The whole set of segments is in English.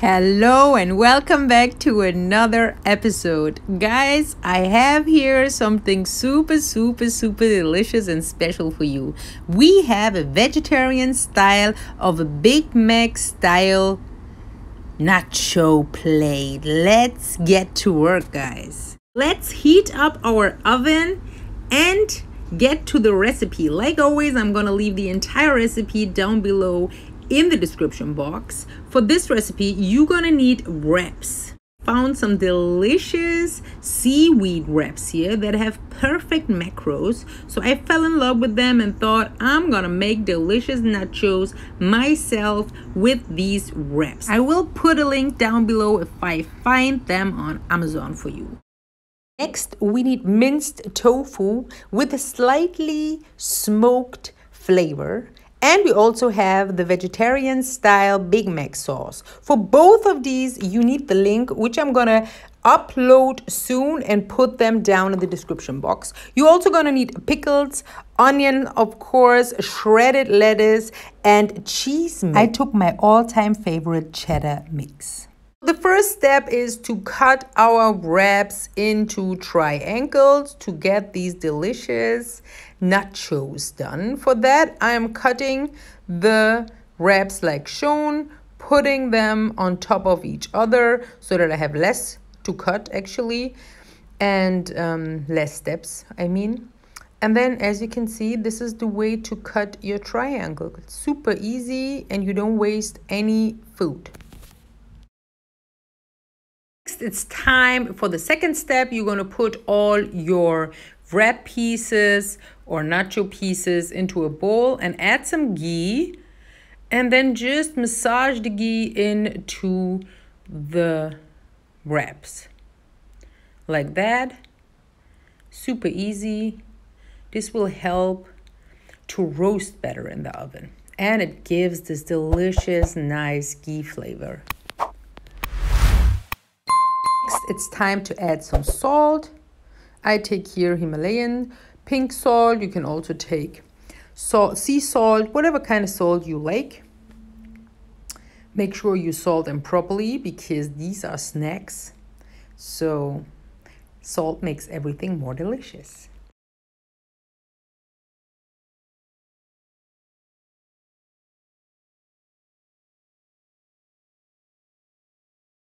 Hello and welcome back to another episode. Guys, I have here something super, super, super delicious and special for you. We have a vegetarian style of a Big Mac style nacho plate. Let's get to work, guys. Let's heat up our oven and get to the recipe. Like always, I'm gonna leave the entire recipe down below in the description box. For this recipe, you're gonna need wraps. Found some delicious seaweed wraps here that have perfect macros. So I fell in love with them and thought I'm gonna make delicious nachos myself with these wraps. I will put a link down below if I find them on Amazon for you. Next, we need minced tofu with a slightly smoked flavor and we also have the vegetarian style Big Mac sauce. For both of these, you need the link, which I'm to upload soon and put them down in the description box. You're also to need pickles, onion, of course, shredded lettuce, and cheese mix. I took my all-time favorite cheddar mix. The first step is to cut our wraps into triangles to get these delicious nachos done. For that, I am cutting the wraps like shown, putting them on top of each other so that I have less to cut actually and um, less steps, I mean. And then as you can see, this is the way to cut your triangle. It's super easy and you don't waste any food. Next, it's time for the second step. You're going to put all your wrap pieces or nacho pieces into a bowl and add some ghee and then just massage the ghee into the wraps. Like that. Super easy. This will help to roast better in the oven. And it gives this delicious nice ghee flavor it's time to add some salt. I take here Himalayan pink salt. You can also take salt, sea salt, whatever kind of salt you like. Make sure you salt them properly because these are snacks. So salt makes everything more delicious.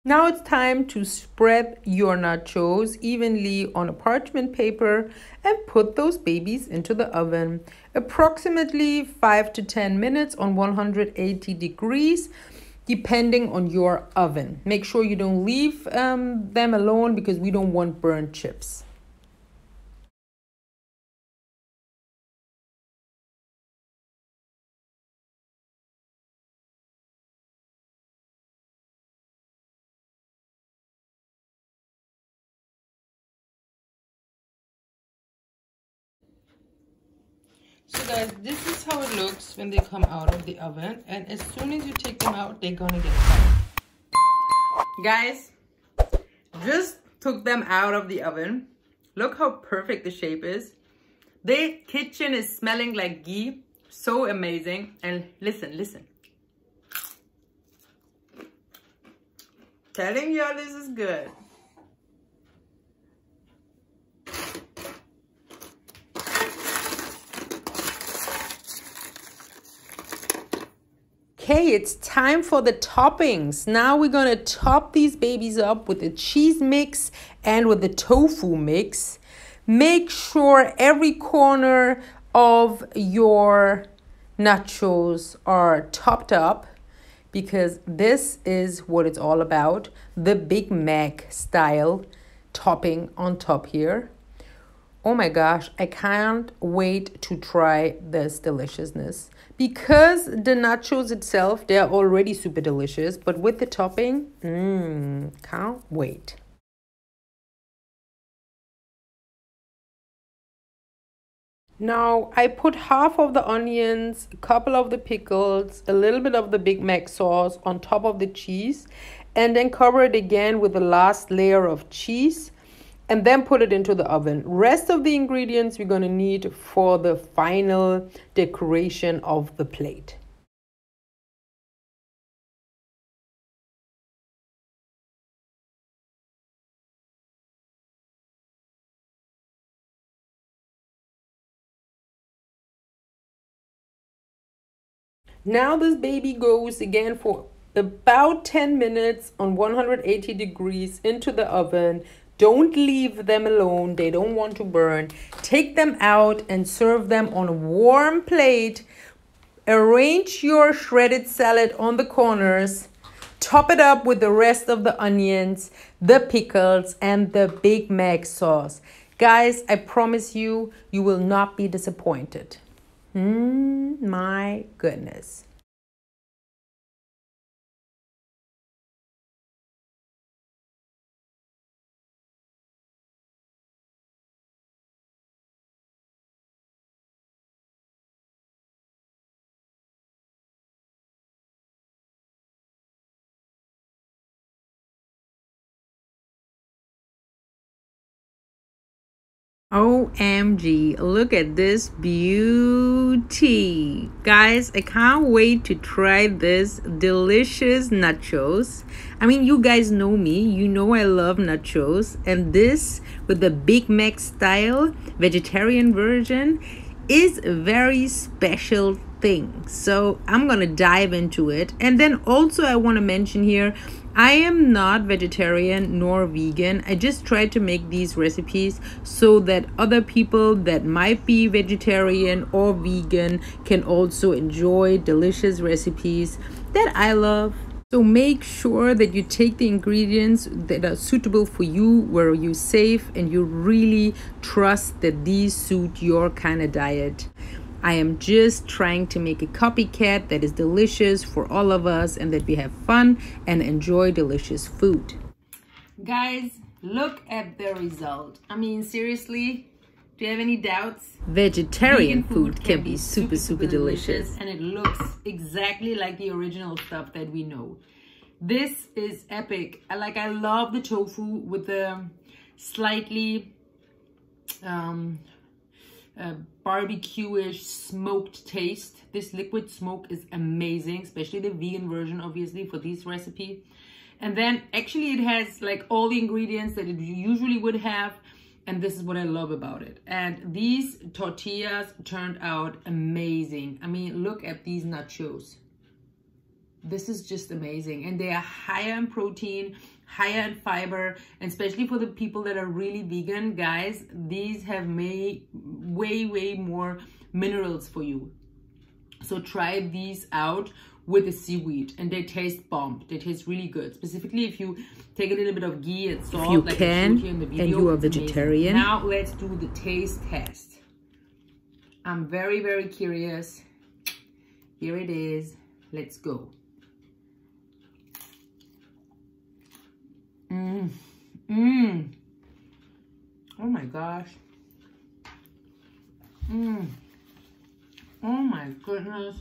Now it's time to spread your nachos evenly on a parchment paper and put those babies into the oven. Approximately 5 to 10 minutes on 180 degrees depending on your oven. Make sure you don't leave um, them alone because we don't want burnt chips. So guys, this is how it looks when they come out of the oven. And as soon as you take them out, they're gonna get hot. Guys, just took them out of the oven. Look how perfect the shape is. The kitchen is smelling like ghee. So amazing. And listen, listen. Telling y'all this is good. Okay, it's time for the toppings. Now we're gonna top these babies up with the cheese mix and with the tofu mix. Make sure every corner of your nachos are topped up because this is what it's all about. The Big Mac style topping on top here. Oh my gosh, I can't wait to try this deliciousness. Because the nachos itself, they're already super delicious, but with the topping, mmm, can't wait. Now, I put half of the onions, a couple of the pickles, a little bit of the Big Mac sauce on top of the cheese, and then cover it again with the last layer of cheese and then put it into the oven. Rest of the ingredients you're gonna need for the final decoration of the plate. Now this baby goes again for about 10 minutes on 180 degrees into the oven don't leave them alone. They don't want to burn. Take them out and serve them on a warm plate. Arrange your shredded salad on the corners. Top it up with the rest of the onions, the pickles, and the Big Mac sauce. Guys, I promise you, you will not be disappointed. Mm, my goodness. OMG, look at this beauty. Guys, I can't wait to try this delicious nachos. I mean, you guys know me. You know I love nachos. And this with the Big Mac style vegetarian version is a very special thing. So I'm going to dive into it. And then also I want to mention here I am not vegetarian nor vegan. I just try to make these recipes so that other people that might be vegetarian or vegan can also enjoy delicious recipes that I love. So make sure that you take the ingredients that are suitable for you, where you're safe and you really trust that these suit your kind of diet. I am just trying to make a copycat that is delicious for all of us and that we have fun and enjoy delicious food. Guys, look at the result. I mean, seriously, do you have any doubts? Vegetarian food, food, can, be super, super, super delicious. delicious. And it looks exactly like the original stuff that we know. This is epic. I like, I love the tofu with the slightly um, barbecue-ish smoked taste. This liquid smoke is amazing, especially the vegan version, obviously, for this recipe. And then actually it has like all the ingredients that it usually would have. And this is what I love about it. And these tortillas turned out amazing. I mean, look at these nachos. This is just amazing. And they are higher in protein, higher in fiber, and especially for the people that are really vegan, guys, these have made way, way more minerals for you. So try these out with the seaweed and they taste bomb. They taste really good. Specifically if you take a little bit of ghee and salt. If you like can video, and you are vegetarian. Amazing. Now let's do the taste test. I'm very, very curious. Here it is. Let's go. Mmm. Mmm. Oh my gosh. Mmm. Oh my goodness.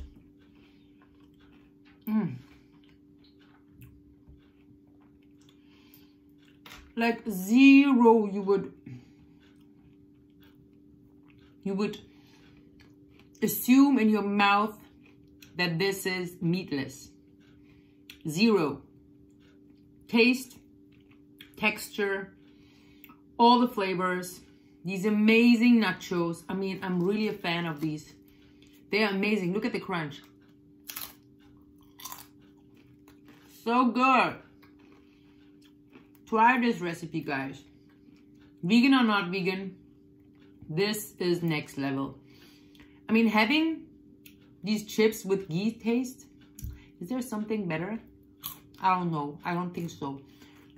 Mmm. Like zero you would you would assume in your mouth that this is meatless. Zero. Taste texture, all the flavors, these amazing nachos. I mean, I'm really a fan of these. They're amazing. Look at the crunch. So good. Try this recipe, guys. Vegan or not vegan, this is next level. I mean, having these chips with ghee taste, is there something better? I don't know. I don't think so.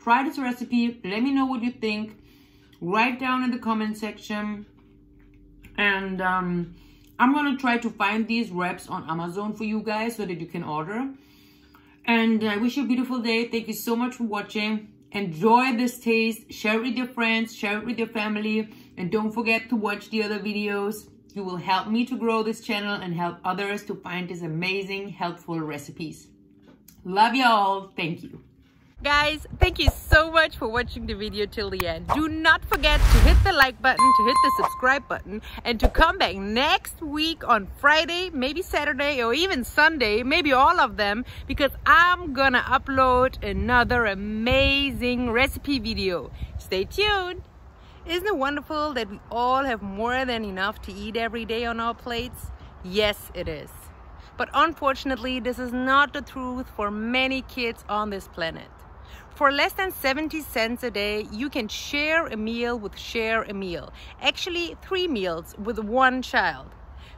Try this recipe. Let me know what you think. Write down in the comment section. And um, I'm going to try to find these wraps on Amazon for you guys so that you can order. And I wish you a beautiful day. Thank you so much for watching. Enjoy this taste. Share it with your friends. Share it with your family. And don't forget to watch the other videos. You will help me to grow this channel and help others to find these amazing, helpful recipes. Love y'all. Thank you. Guys, thank you so much for watching the video till the end. Do not forget to hit the like button, to hit the subscribe button, and to come back next week on Friday, maybe Saturday, or even Sunday, maybe all of them, because I'm gonna upload another amazing recipe video. Stay tuned. Isn't it wonderful that we all have more than enough to eat every day on our plates? Yes, it is. But unfortunately, this is not the truth for many kids on this planet. For less than 70 cents a day, you can share a meal with Share a Meal. Actually, three meals with one child.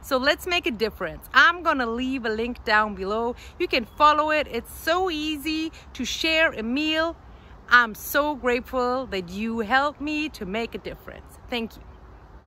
So let's make a difference. I'm gonna leave a link down below. You can follow it. It's so easy to share a meal. I'm so grateful that you helped me to make a difference. Thank you.